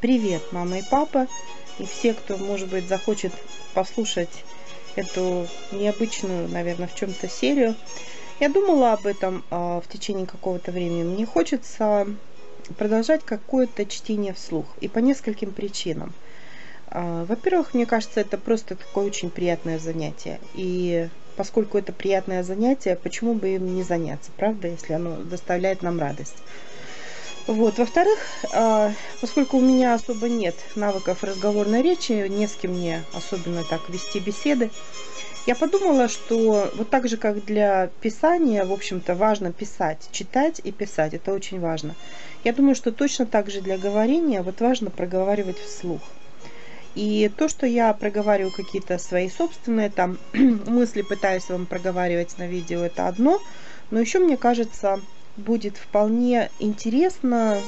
Привет, мама и папа, и все, кто, может быть, захочет послушать эту необычную, наверное, в чем-то серию. Я думала об этом э, в течение какого-то времени. Мне хочется продолжать какое-то чтение вслух, и по нескольким причинам. Э, во-первых, мне кажется, это просто такое очень приятное занятие. И поскольку это приятное занятие, почему бы им не заняться, правда, если оно доставляет нам радость. Вот. Во-вторых, а, поскольку у меня особо нет навыков разговорной речи, не с кем мне особенно так вести беседы, я подумала, что вот так же, как для писания, в общем-то, важно писать, читать и писать, это очень важно. Я думаю, что точно так же для говорения вот важно проговаривать вслух. И то, что я проговариваю какие-то свои собственные там мысли, пытаюсь вам проговаривать на видео, это одно. Но еще, мне кажется, будет вполне интересно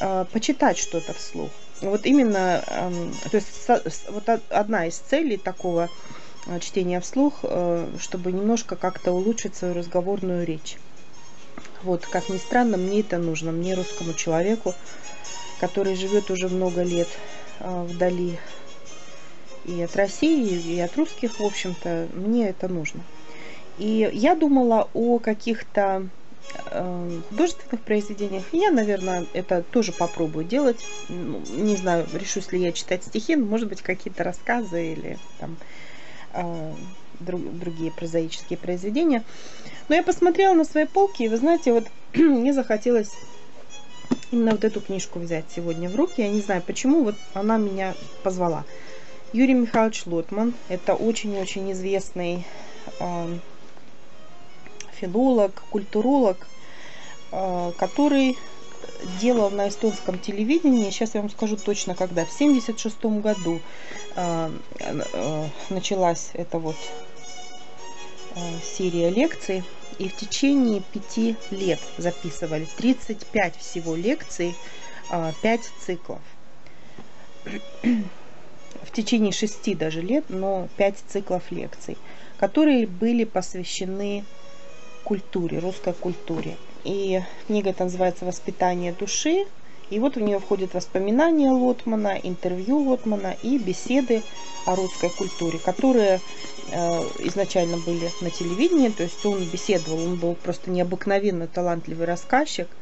э, почитать что-то вслух. Вот именно, э, то есть со, вот одна из целей такого э, чтения вслух, э, чтобы немножко как-то улучшить свою разговорную речь. Вот, как ни странно, мне это нужно, мне русскому человеку, который живет уже много лет э, вдали и от России, и от русских, в общем-то, мне это нужно. И я думала о каких-то художественных произведениях. Я, наверное, это тоже попробую делать. Ну, не знаю, решусь ли я читать стихи, может быть, какие-то рассказы или там э, друг, другие прозаические произведения. Но я посмотрела на свои полки, и вы знаете, вот мне захотелось именно вот эту книжку взять сегодня в руки. Я не знаю почему, вот она меня позвала. Юрий Михайлович Лотман. Это очень-очень известный э, филолог, культуролог, э, который делал на эстонском телевидении, сейчас я вам скажу точно когда, в 76 году э, э, началась эта вот серия лекций, и в течение пяти лет записывали 35 всего лекций, э, 5 циклов. В течение шести даже лет, но пять циклов лекций, которые были посвящены культуре, русской культуре. И книга это называется «Воспитание души». И вот в нее входят воспоминания Лотмана, интервью Лотмана и беседы о русской культуре, которые э, изначально были на телевидении. То есть он беседовал, он был просто необыкновенно талантливый рассказчик –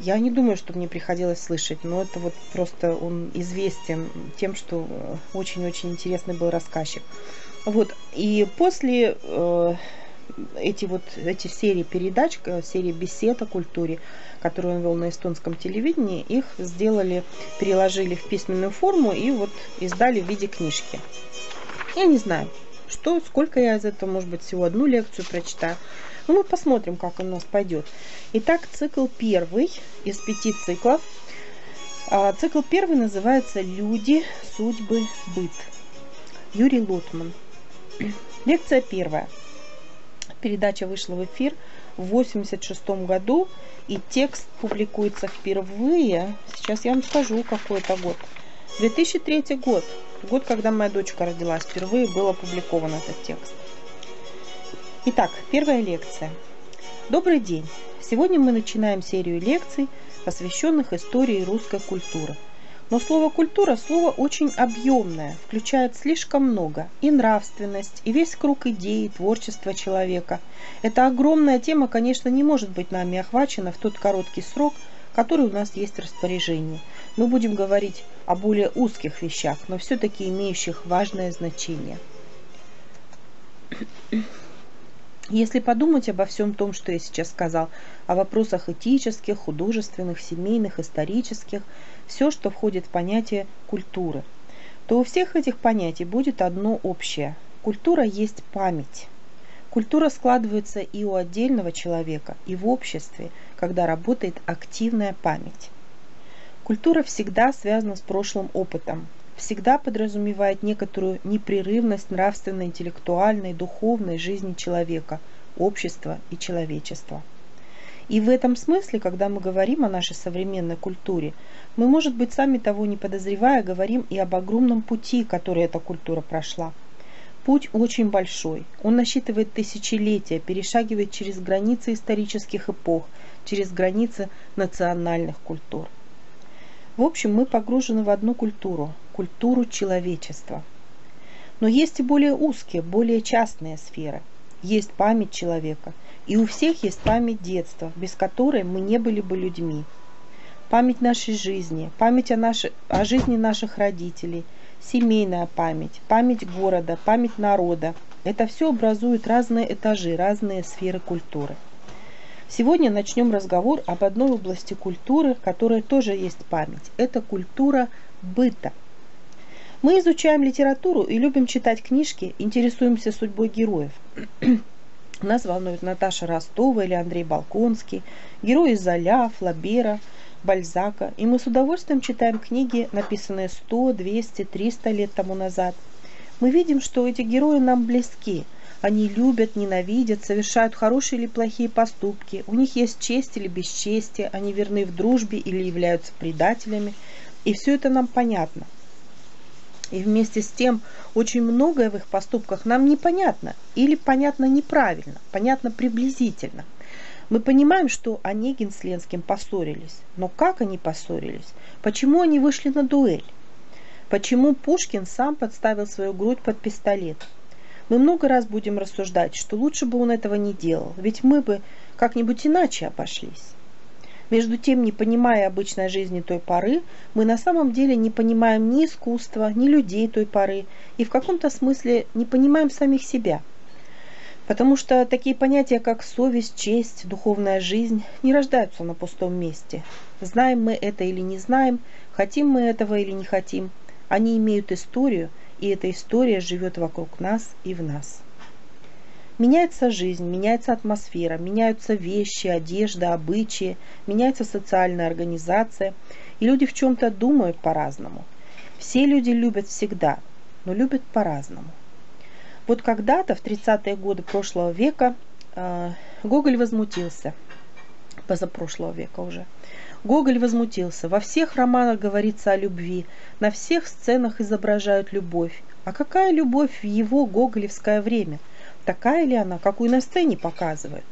я не думаю, что мне приходилось слышать, но это вот просто он известен тем, что э, очень-очень интересный был рассказчик. Вот, и после э, эти вот эти серии передач, э, серии бесед о культуре, которые он вел на эстонском телевидении, их сделали, переложили в письменную форму и вот издали в виде книжки. Я не знаю, что, сколько я из этого, может быть, всего одну лекцию прочитаю. Ну, мы посмотрим, как он у нас пойдет. Итак, цикл первый из пяти циклов. А, цикл первый называется «Люди, судьбы, быт». Юрий Лотман. Лекция первая. Передача вышла в эфир в 86 году, и текст публикуется впервые. Сейчас я вам скажу, какой это год. 2003 год. Год, когда моя дочка родилась. Впервые был опубликован этот текст. Итак, первая лекция. Добрый день! Сегодня мы начинаем серию лекций, посвященных истории русской культуры. Но слово «культура» – слово очень объемное, включает слишком много – и нравственность, и весь круг идей, творчества человека. Эта огромная тема, конечно, не может быть нами охвачена в тот короткий срок, который у нас есть в распоряжении. Мы будем говорить о более узких вещах, но все-таки имеющих важное значение. Если подумать обо всем том, что я сейчас сказал, о вопросах этических, художественных, семейных, исторических, все, что входит в понятие культуры, то у всех этих понятий будет одно общее. Культура есть память. Культура складывается и у отдельного человека, и в обществе, когда работает активная память. Культура всегда связана с прошлым опытом, всегда подразумевает некоторую непрерывность нравственной, интеллектуальной, духовной жизни человека, общества и человечества. И в этом смысле, когда мы говорим о нашей современной культуре, мы, может быть, сами того не подозревая, говорим и об огромном пути, который эта культура прошла. Путь очень большой. Он насчитывает тысячелетия, перешагивает через границы исторических эпох, через границы национальных культур. В общем, мы погружены в одну культуру, культуру человечества. Но есть и более узкие, более частные сферы. Есть память человека, и у всех есть память детства, без которой мы не были бы людьми. Память нашей жизни, память о, нашей, о жизни наших родителей, семейная память, память города, память народа. Это все образует разные этажи, разные сферы культуры. Сегодня начнем разговор об одной области культуры, которая тоже есть память. Это культура быта. Мы изучаем литературу и любим читать книжки, интересуемся судьбой героев. Нас волнует Наташа Ростова или Андрей Балконский, герои Золя, Флабера, Бальзака. И мы с удовольствием читаем книги, написанные 100, 200, 300 лет тому назад. Мы видим, что эти герои нам близки – они любят, ненавидят, совершают хорошие или плохие поступки. У них есть честь или бесчестие, они верны в дружбе или являются предателями. И все это нам понятно. И вместе с тем очень многое в их поступках нам непонятно или понятно неправильно, понятно приблизительно. Мы понимаем, что Онегин с Ленским поссорились, но как они поссорились? Почему они вышли на дуэль? Почему Пушкин сам подставил свою грудь под пистолет? Мы много раз будем рассуждать, что лучше бы он этого не делал, ведь мы бы как-нибудь иначе обошлись. Между тем, не понимая обычной жизни той поры, мы на самом деле не понимаем ни искусства, ни людей той поры, и в каком-то смысле не понимаем самих себя. Потому что такие понятия, как совесть, честь, духовная жизнь, не рождаются на пустом месте. Знаем мы это или не знаем, хотим мы этого или не хотим, они имеют историю – и эта история живет вокруг нас и в нас. Меняется жизнь, меняется атмосфера, меняются вещи, одежда, обычаи, меняется социальная организация, и люди в чем-то думают по-разному. Все люди любят всегда, но любят по-разному. Вот когда-то, в 30-е годы прошлого века, э, Гоголь возмутился, позапрошлого века уже, Гоголь возмутился. Во всех романах говорится о любви, на всех сценах изображают любовь. А какая любовь в его гоголевское время? Такая ли она, какую на сцене показывают?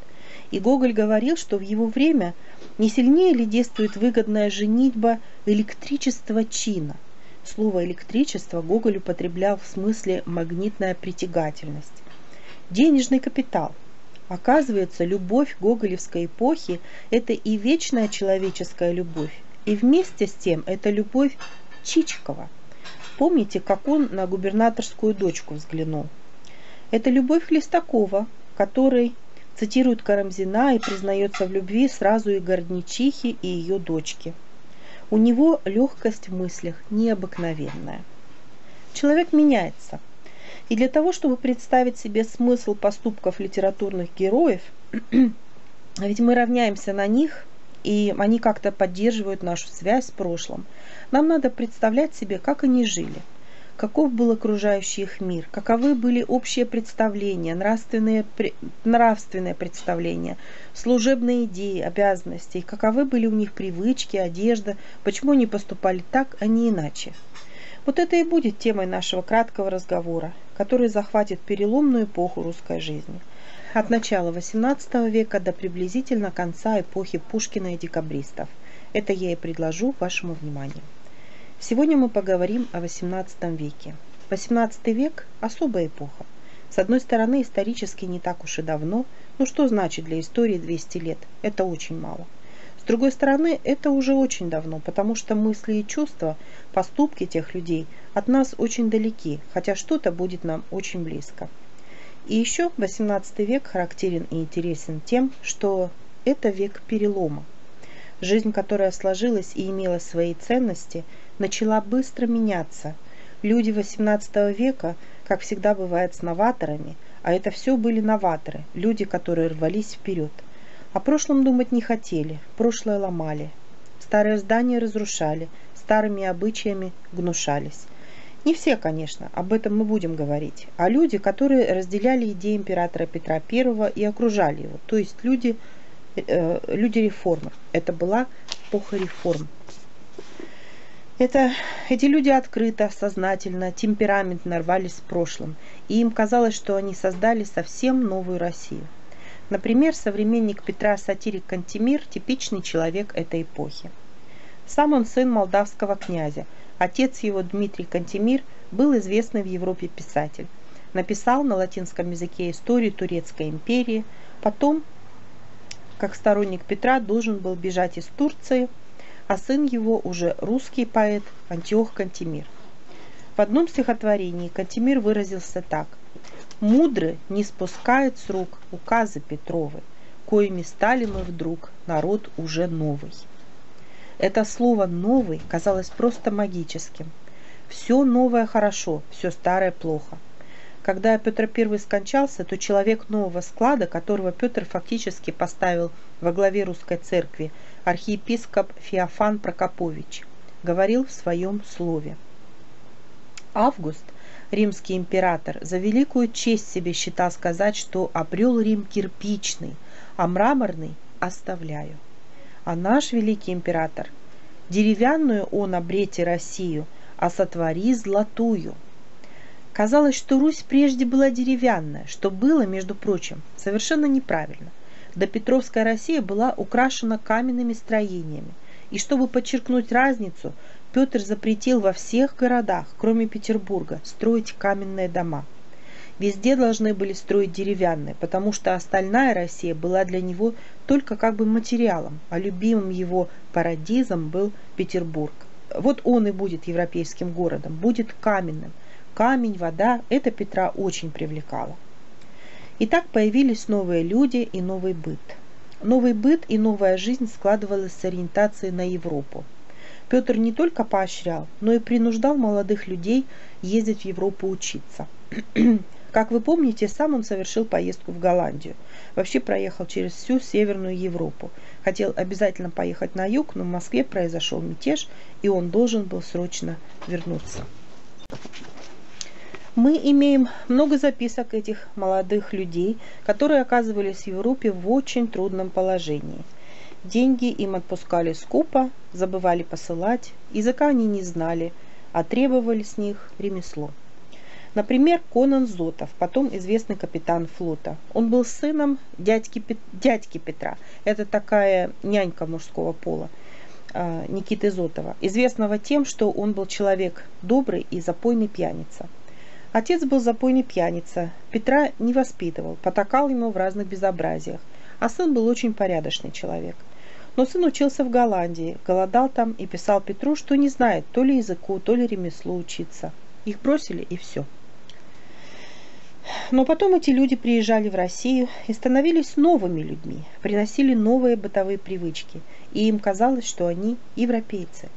И Гоголь говорил, что в его время не сильнее ли действует выгодная женитьба электричества чина? Слово «электричество» Гоголь употреблял в смысле «магнитная притягательность». Денежный капитал – Оказывается, любовь гоголевской эпохи – это и вечная человеческая любовь, и вместе с тем это любовь Чичикова. Помните, как он на губернаторскую дочку взглянул? Это любовь Хлестакова, который цитирует Карамзина и признается в любви сразу и горничихе, и ее дочке. У него легкость в мыслях необыкновенная. Человек меняется – и для того, чтобы представить себе смысл поступков литературных героев, ведь мы равняемся на них, и они как-то поддерживают нашу связь с прошлым, нам надо представлять себе, как они жили, каков был окружающий их мир, каковы были общие представления, нравственные, нравственные представления, служебные идеи, обязанности, каковы были у них привычки, одежда, почему они поступали так, а не иначе. Вот это и будет темой нашего краткого разговора, который захватит переломную эпоху русской жизни. От начала XVIII века до приблизительно конца эпохи Пушкина и декабристов. Это я и предложу вашему вниманию. Сегодня мы поговорим о XVIII веке. XVIII век – особая эпоха. С одной стороны, исторически не так уж и давно, но что значит для истории 200 лет? Это очень мало. С другой стороны, это уже очень давно, потому что мысли и чувства, поступки тех людей от нас очень далеки, хотя что-то будет нам очень близко. И еще 18 век характерен и интересен тем, что это век перелома. Жизнь, которая сложилась и имела свои ценности, начала быстро меняться. Люди 18 века, как всегда бывает с новаторами, а это все были новаторы, люди, которые рвались вперед – о прошлом думать не хотели, прошлое ломали. Старые здания разрушали, старыми обычаями гнушались. Не все, конечно, об этом мы будем говорить, а люди, которые разделяли идеи императора Петра I и окружали его, то есть люди, э, люди реформы. Это была эпоха реформ. Это, эти люди открыто, сознательно, темпераментно рвались в прошлом, и им казалось, что они создали совсем новую Россию. Например, современник Петра сатирик Кантемир – типичный человек этой эпохи. Сам он сын молдавского князя. Отец его, Дмитрий Кантемир, был известный в Европе писатель. Написал на латинском языке историю Турецкой империи. Потом, как сторонник Петра, должен был бежать из Турции, а сын его уже русский поэт Антиох Кантемир. В одном стихотворении Кантемир выразился так. «Мудры не спускают с рук указы Петровы, коими стали мы вдруг народ уже новый». Это слово «новый» казалось просто магическим. Все новое хорошо, все старое плохо. Когда Петр I скончался, то человек нового склада, которого Петр фактически поставил во главе русской церкви, архиепископ Феофан Прокопович, говорил в своем слове. Август, римский император, за великую честь себе считал сказать, что обрел Рим кирпичный, а мраморный оставляю. А наш великий император, деревянную он обрете Россию, а сотвори золотую. Казалось, что Русь прежде была деревянная, что было, между прочим, совершенно неправильно. До Петровская Россия была украшена каменными строениями, и чтобы подчеркнуть разницу, Петр запретил во всех городах, кроме Петербурга, строить каменные дома – Везде должны были строить деревянные, потому что остальная Россия была для него только как бы материалом, а любимым его парадизом был Петербург. Вот он и будет европейским городом, будет каменным. Камень, вода – это Петра очень привлекало. И так появились новые люди и новый быт. Новый быт и новая жизнь складывалась с ориентацией на Европу. Петр не только поощрял, но и принуждал молодых людей ездить в Европу учиться. Как вы помните, сам он совершил поездку в Голландию. Вообще проехал через всю Северную Европу. Хотел обязательно поехать на юг, но в Москве произошел мятеж, и он должен был срочно вернуться. Мы имеем много записок этих молодых людей, которые оказывались в Европе в очень трудном положении. Деньги им отпускали скупо, забывали посылать, языка они не знали, а требовали с них ремесло. Например, Конан Зотов, потом известный капитан флота. Он был сыном дядьки, дядьки Петра. Это такая нянька мужского пола. А, Никиты Зотова, известного тем, что он был человек добрый и запойный пьяница. Отец был запойный пьяница, Петра не воспитывал, потакал ему в разных безобразиях, а сын был очень порядочный человек. Но сын учился в Голландии, голодал там и писал Петру, что не знает то ли языку, то ли ремеслу учиться. Их бросили и все. Но потом эти люди приезжали в Россию и становились новыми людьми, приносили новые бытовые привычки, и им казалось, что они европейцы.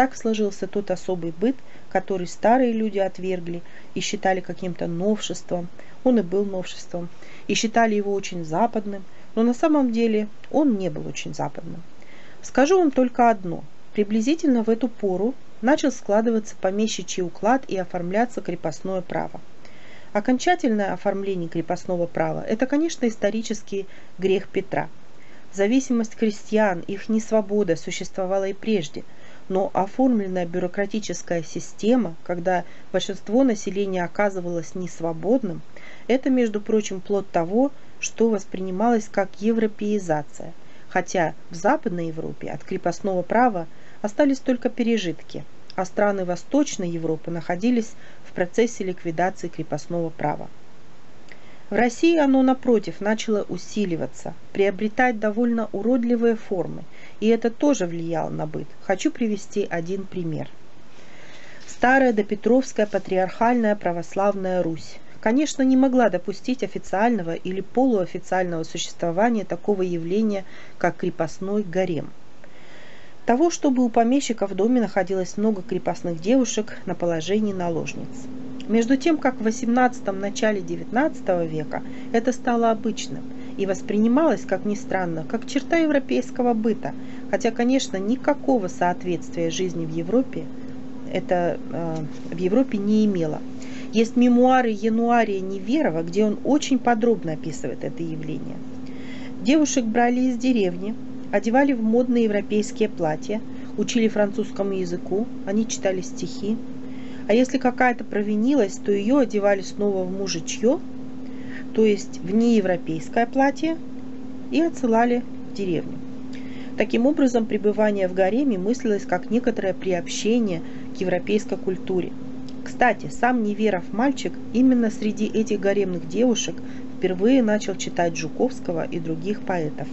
Так сложился тот особый быт, который старые люди отвергли и считали каким-то новшеством. Он и был новшеством, и считали его очень западным, но на самом деле он не был очень западным. Скажу вам только одно. Приблизительно в эту пору начал складываться помещичий уклад и оформляться крепостное право. Окончательное оформление крепостного права – это, конечно, исторический грех Петра. Зависимость крестьян, их несвобода существовала и прежде, но оформленная бюрократическая система, когда большинство населения оказывалось несвободным, это, между прочим, плод того, что воспринималось как европеизация, хотя в Западной Европе от крепостного права остались только пережитки, а страны Восточной Европы находились в процессе ликвидации крепостного права. В России оно, напротив, начало усиливаться, приобретать довольно уродливые формы, и это тоже влияло на быт. Хочу привести один пример. Старая допетровская патриархальная православная Русь, конечно, не могла допустить официального или полуофициального существования такого явления, как крепостной гарем – того, чтобы у помещика в доме находилось много крепостных девушек на положении наложниц. Между тем, как в XVIII – начале XIX века это стало обычным и воспринималось, как ни странно, как черта европейского быта, хотя, конечно, никакого соответствия жизни в Европе это э, в Европе не имело. Есть мемуары Януария Неверова, где он очень подробно описывает это явление. Девушек брали из деревни, одевали в модные европейские платья, учили французскому языку, они читали стихи. А если какая-то провинилась, то ее одевали снова в мужичье, то есть в неевропейское платье, и отсылали в деревню. Таким образом, пребывание в гареме мыслилось как некоторое приобщение к европейской культуре. Кстати, сам Неверов мальчик именно среди этих гаремных девушек впервые начал читать Жуковского и других поэтов.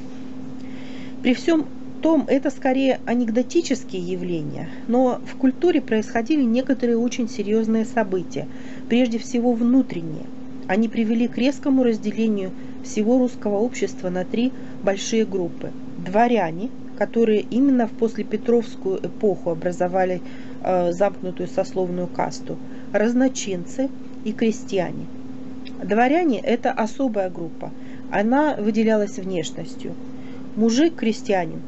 При всем том, это скорее анекдотические явления, но в культуре происходили некоторые очень серьезные события, прежде всего внутренние. Они привели к резкому разделению всего русского общества на три большие группы. Дворяне, которые именно в послепетровскую эпоху образовали э, замкнутую сословную касту, разночинцы и крестьяне. Дворяне – это особая группа. Она выделялась внешностью. Мужик-крестьянин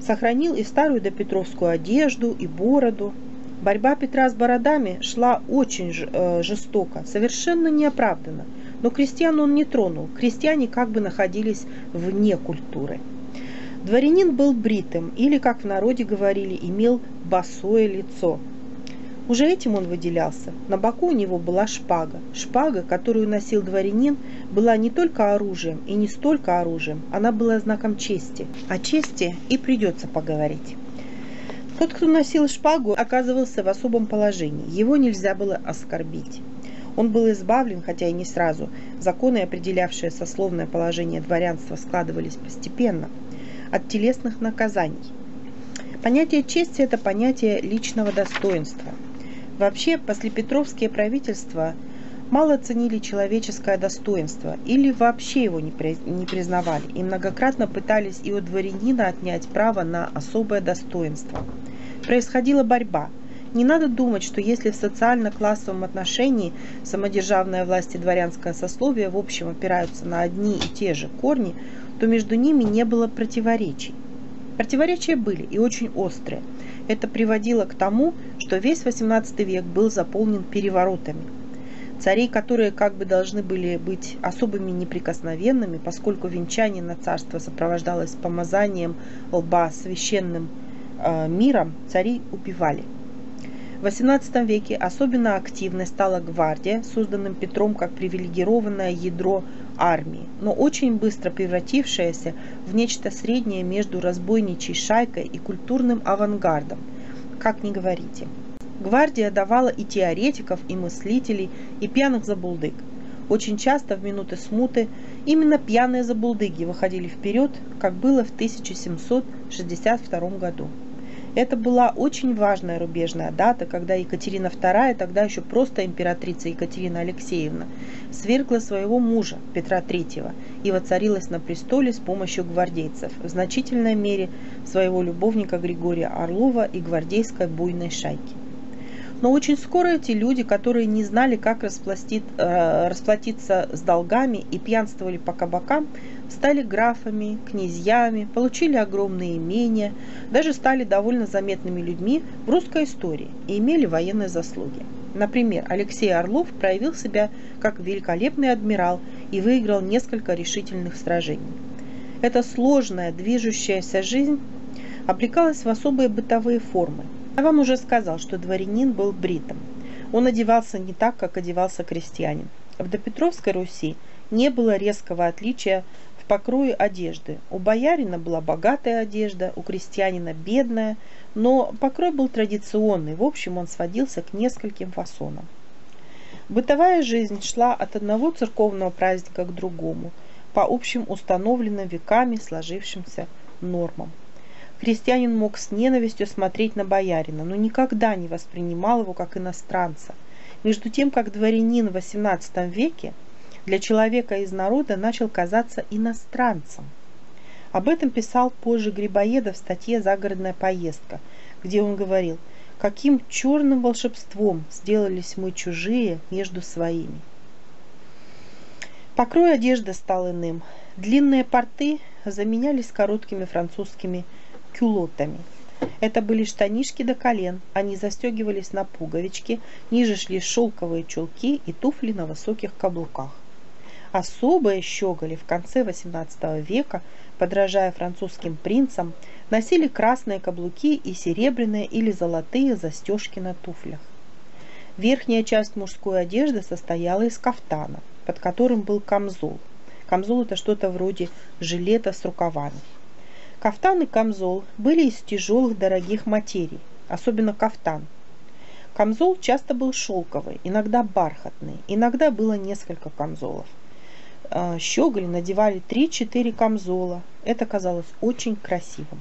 сохранил и старую допетровскую одежду, и бороду. Борьба Петра с бородами шла очень э, жестоко, совершенно неоправданно. Но крестьян он не тронул. Крестьяне как бы находились вне культуры. Дворянин был бритым или, как в народе говорили, имел босое лицо. Уже этим он выделялся. На боку у него была шпага. Шпага, которую носил дворянин, была не только оружием и не столько оружием, она была знаком чести. О чести и придется поговорить. Тот, кто носил шпагу, оказывался в особом положении. Его нельзя было оскорбить. Он был избавлен, хотя и не сразу. Законы, определявшие сословное положение дворянства, складывались постепенно – от телесных наказаний. Понятие чести – это понятие личного достоинства. Вообще, послепетровские правительства мало ценили человеческое достоинство или вообще его не, при, не признавали и многократно пытались и у дворянина отнять право на особое достоинство. Происходила борьба. Не надо думать, что если в социально-классовом отношении самодержавная власть и дворянское сословие в общем опираются на одни и те же корни, то между ними не было противоречий. Противоречия были и очень острые. Это приводило к тому, что весь XVIII век был заполнен переворотами. Царей, которые как бы должны были быть особыми неприкосновенными, поскольку венчание на царство сопровождалось помазанием лба священным э, миром, царей убивали. В XVIII веке особенно активной стала гвардия, созданным Петром как привилегированное ядро армии, но очень быстро превратившаяся в нечто среднее между разбойничей шайкой и культурным авангардом, как ни говорите. Гвардия давала и теоретиков, и мыслителей, и пьяных забулдык. Очень часто в минуты смуты именно пьяные забулдыги выходили вперед, как было в 1762 году. Это была очень важная рубежная дата, когда Екатерина II, тогда еще просто императрица Екатерина Алексеевна, свергла своего мужа Петра III и воцарилась на престоле с помощью гвардейцев, в значительной мере своего любовника Григория Орлова и гвардейской буйной шайки. Но очень скоро эти люди, которые не знали, как э, расплатиться с долгами и пьянствовали по кабакам, стали графами, князьями, получили огромные имения, даже стали довольно заметными людьми в русской истории и имели военные заслуги. Например, Алексей Орлов проявил себя как великолепный адмирал и выиграл несколько решительных сражений. Эта сложная, движущаяся жизнь облекалась в особые бытовые формы. Я вам уже сказал, что дворянин был бритом. Он одевался не так, как одевался крестьянин. В допетровской Руси не было резкого отличия покрою одежды. У боярина была богатая одежда, у крестьянина бедная, но покрой был традиционный, в общем он сводился к нескольким фасонам. Бытовая жизнь шла от одного церковного праздника к другому, по общим установленным веками сложившимся нормам. Крестьянин мог с ненавистью смотреть на боярина, но никогда не воспринимал его как иностранца. Между тем, как дворянин в XVIII веке – для человека из народа начал казаться иностранцем. Об этом писал позже Грибоедов в статье «Загородная поездка», где он говорил, каким черным волшебством сделались мы чужие между своими. Покрой одежды стал иным. Длинные порты заменялись короткими французскими кюлотами. Это были штанишки до колен, они застегивались на пуговички, ниже шли шелковые чулки и туфли на высоких каблуках. Особые щеголи в конце XVIII века, подражая французским принцам, носили красные каблуки и серебряные или золотые застежки на туфлях. Верхняя часть мужской одежды состояла из кафтана, под которым был камзол. Камзол – это что-то вроде жилета с рукавами. Кафтан и камзол были из тяжелых дорогих материй, особенно кафтан. Камзол часто был шелковый, иногда бархатный, иногда было несколько камзолов. А, щеголи надевали 3-4 камзола. Это казалось очень красивым.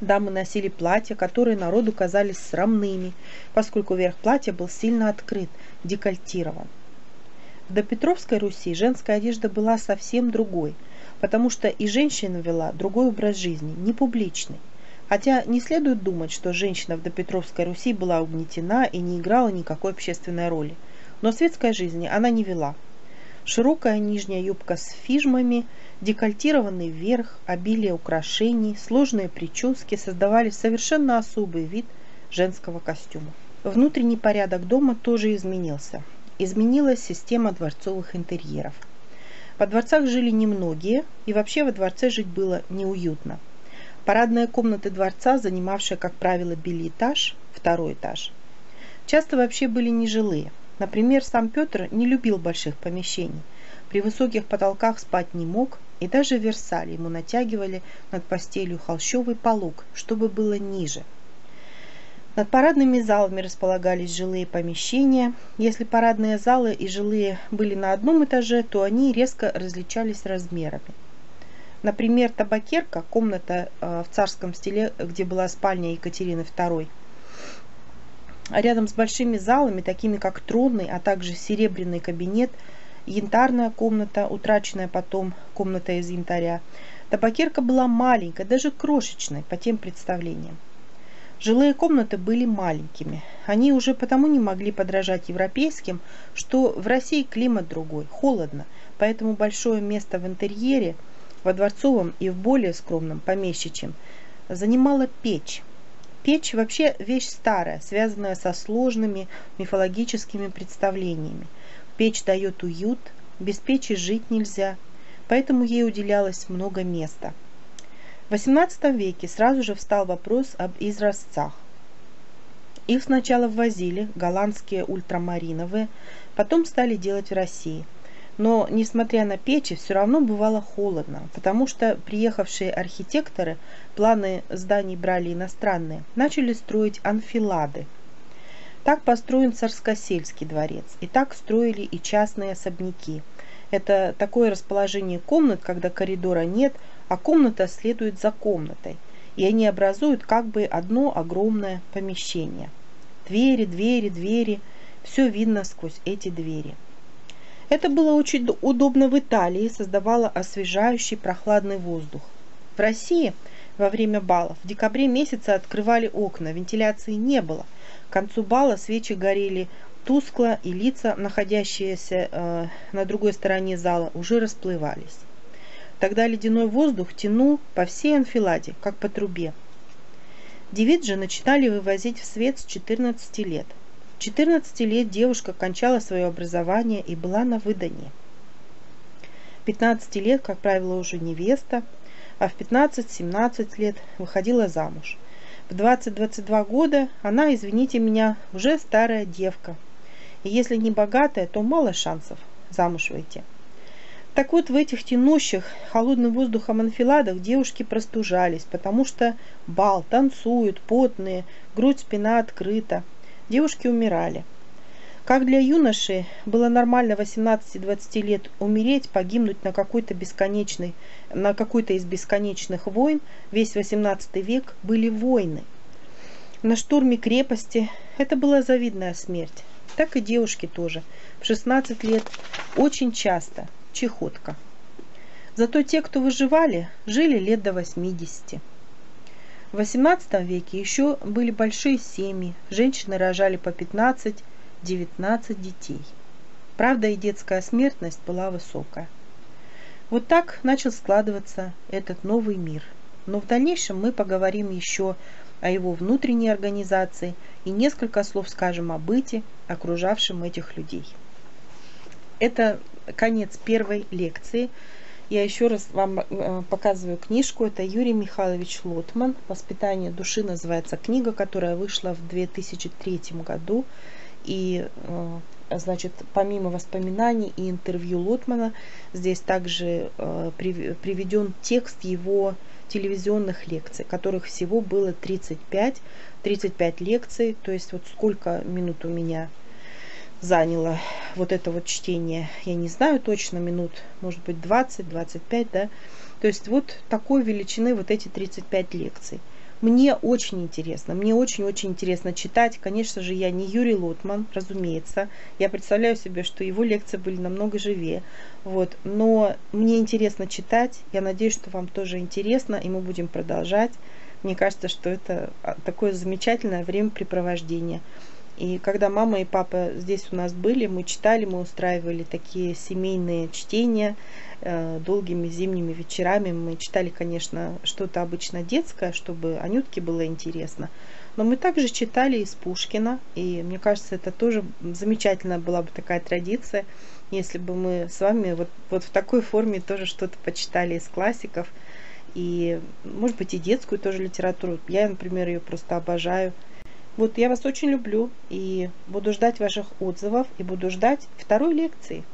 Дамы носили платья, которые народу казались срамными, поскольку верх платья был сильно открыт, декольтирован. В допетровской Руси женская одежда была совсем другой, потому что и женщина вела другой образ жизни, не публичный. Хотя не следует думать, что женщина в допетровской Руси была угнетена и не играла никакой общественной роли. Но светской жизни она не вела. Широкая нижняя юбка с фижмами, декольтированный верх, обилие украшений, сложные прически создавали совершенно особый вид женского костюма. Внутренний порядок дома тоже изменился – изменилась система дворцовых интерьеров. Во дворцах жили немногие, и вообще во дворце жить было неуютно. Парадные комнаты дворца, занимавшие, как правило, билетаж, второй этаж, часто вообще были нежилые. Например, сам Петр не любил больших помещений. При высоких потолках спать не мог, и даже в Версале ему натягивали над постелью холщовый полог, чтобы было ниже – над парадными залами располагались жилые помещения. Если парадные залы и жилые были на одном этаже, то они резко различались размерами. Например, табакерка, комната э, в царском стиле, где была спальня Екатерины II, рядом с большими залами, такими как тронный, а также серебряный кабинет, янтарная комната, утраченная потом комната из янтаря. Табакерка была маленькой, даже крошечной по тем представлениям. Жилые комнаты были маленькими. Они уже потому не могли подражать европейским, что в России климат другой, холодно, поэтому большое место в интерьере, во дворцовом и в более скромном помещичьем, занимала печь. Печь вообще вещь старая, связанная со сложными мифологическими представлениями. Печь дает уют, без печи жить нельзя, поэтому ей уделялось много места – в XVIII веке сразу же встал вопрос об изразцах. Их сначала ввозили, голландские ультрамариновые, потом стали делать в России. Но, несмотря на печи, все равно бывало холодно, потому что приехавшие архитекторы планы зданий брали иностранные, начали строить анфилады. Так построен Царскосельский дворец, и так строили и частные особняки. Это такое расположение комнат, когда коридора нет – а комната следует за комнатой, и они образуют как бы одно огромное помещение. Двери, двери, двери, все видно сквозь эти двери. Это было очень удобно в Италии, создавало освежающий прохладный воздух. В России во время балов в декабре месяце открывали окна, вентиляции не было. К концу бала свечи горели тускло, и лица, находящиеся э, на другой стороне зала, уже расплывались. Тогда ледяной воздух тянул по всей анфиладе, как по трубе. Девиц же начинали вывозить в свет с 14 лет. В 14 лет девушка кончала свое образование и была на выданье. 15 лет, как правило, уже невеста, а в 15-17 лет выходила замуж. В 20-22 года она, извините меня, уже старая девка. И если не богатая, то мало шансов замуж выйти. Так вот, в этих тянущих холодным воздухом анфиладах девушки простужались, потому что бал, танцуют, потные, грудь, спина открыта. Девушки умирали. Как для юноши было нормально 18-20 лет умереть, погибнуть на какой-то бесконечный, на какой-то из бесконечных войн, весь 18 век были войны. На штурме крепости это была завидная смерть. Так и девушки тоже. В 16 лет очень часто – чехотка. Зато те, кто выживали, жили лет до 80. В XVIII веке еще были большие семьи, женщины рожали по 15-19 детей. Правда, и детская смертность была высокая. Вот так начал складываться этот новый мир. Но в дальнейшем мы поговорим еще о его внутренней организации и несколько слов скажем о быте, окружавшем этих людей. Это конец первой лекции. Я еще раз вам э, показываю книжку. Это Юрий Михайлович Лотман. «Воспитание души» называется книга, которая вышла в 2003 году. И, э, значит, помимо воспоминаний и интервью Лотмана, здесь также э, приведен текст его телевизионных лекций, которых всего было 35, 35 лекций, то есть вот сколько минут у меня заняло вот это вот чтение, я не знаю точно, минут, может быть 20, 25, да, то есть вот такой величины вот эти 35 лекций. Мне очень интересно, мне очень-очень интересно читать. Конечно же, я не Юрий Лотман, разумеется. Я представляю себе, что его лекции были намного живее. Вот. Но мне интересно читать. Я надеюсь, что вам тоже интересно, и мы будем продолжать. Мне кажется, что это а, такое замечательное времяпрепровождение. И когда мама и папа здесь у нас были, мы читали, мы устраивали такие семейные чтения э, долгими зимними вечерами. Мы читали, конечно, что-то обычно детское, чтобы Анютке было интересно. Но мы также читали из Пушкина, и мне кажется, это тоже замечательная была бы такая традиция, если бы мы с вами вот, вот в такой форме тоже что-то почитали из классиков, и, может быть, и детскую тоже литературу. Я, например, ее просто обожаю. Вот я вас очень люблю и буду ждать ваших отзывов и буду ждать второй лекции.